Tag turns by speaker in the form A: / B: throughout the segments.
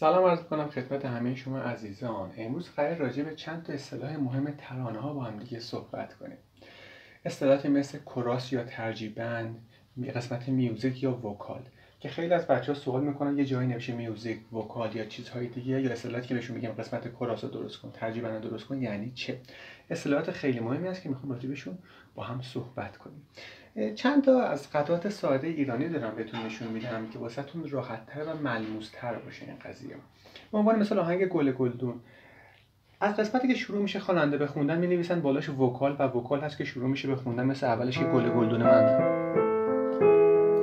A: سلام عرض کنم خدمت همه شما عزیزان. امروز قرار راجع به چند تا اصطلاح مهم ترانه ها با هم دیگه صحبت کنیم. اصطلاحاتی مثل کراس یا ترجیبند قسمت میوزیک یا وکال که خیلی از بچه ها سوال می‌کنن یه جایی نمیشه میوزیک وکال یا چیزهای دیگه یا اصطلاحاتی که بهشون میگم قسمت کراس رو درست کن ترجیبند رو درست کن یعنی چه؟ اصطلاحات خیلی مهمی هست که می‌خوام راجع بهشون با هم صحبت کنیم. چند تا از قطعات ساده ایرانی دارم بهتون نشون میدم که واسهتون راحتتر و ملموستر باشه این قضیه. به عنوان مثال آهنگ گل گلدون. از قسمتی که شروع میشه خواننده بخوندن می نویسن بالاش vocal و vocal هست که شروع میشه بخوندن مثل اولش که گل گلدون من.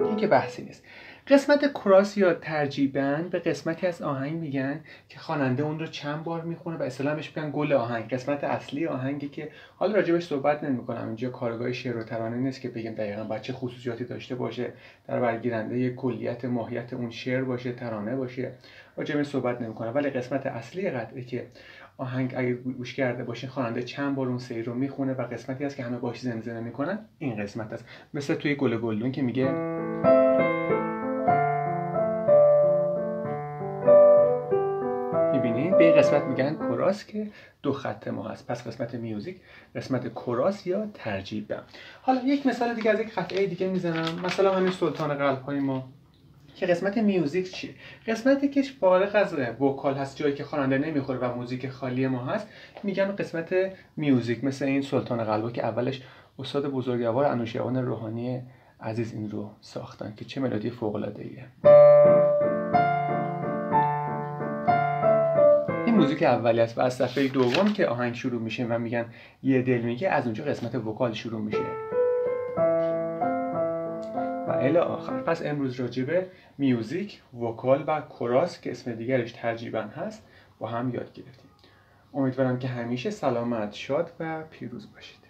A: این که بحثی نیست. قسمت chorus یا ترجیع‌بند به قسمتی از آهنگ میگن که خواننده اون رو چند بار می‌خونه و اصطلاح بهش میگن گل آهنگ قسمت اصلی آهنگی که حالا راجع بهش صحبت نمی‌کنم. اینجا کارگاه شعر و ترانه نیست که بگیم دقیقا چه خصوصیاتی داشته باشه در برگیرنده کلیت ماهیت اون شعر باشه ترانه باشه. راجع صحبت نمی‌کنم. ولی قسمت اصلی قطعه که آهنگ اگه گوش کرده باشین خواننده چند بار اون سیر رو می‌خونه و قسمتی هست که همه باش زمزمه می‌کنن این قسمت است. مثل توی گل گلدون که میگه به قسمت میگن کراس که دو خط ما هست. پس قسمت میوزیک قسمت کراس یا ترجیب حالا یک مثال دیگه از یک قطعه دیگه می‌زنم. مثلا همین سلطان قلب های ما. که قسمت میوزیک چیه؟ قسمتی که فارغ از وکال هست جایی که خواننده نمی‌خوره و موزیک خالی ما هست میگن قسمت میوزیک. مثل این سلطان قلبا که اولش استاد بزرگوار انوشیروان روحانی عزیز این رو ساختن که چه ملودی فوق العاده ایه موزیک اولی است و از صفحه دوم که آهنگ شروع میشه و میگن یه دل میگه از اونجا قسمت وکال شروع میشه. و الی آخر. پس امروز راجبه میوزیک وکال و کراس که اسم دیگرش ترجیبا هست با هم یاد گرفتیم. امیدوارم که همیشه سلامت شاد و پیروز باشید.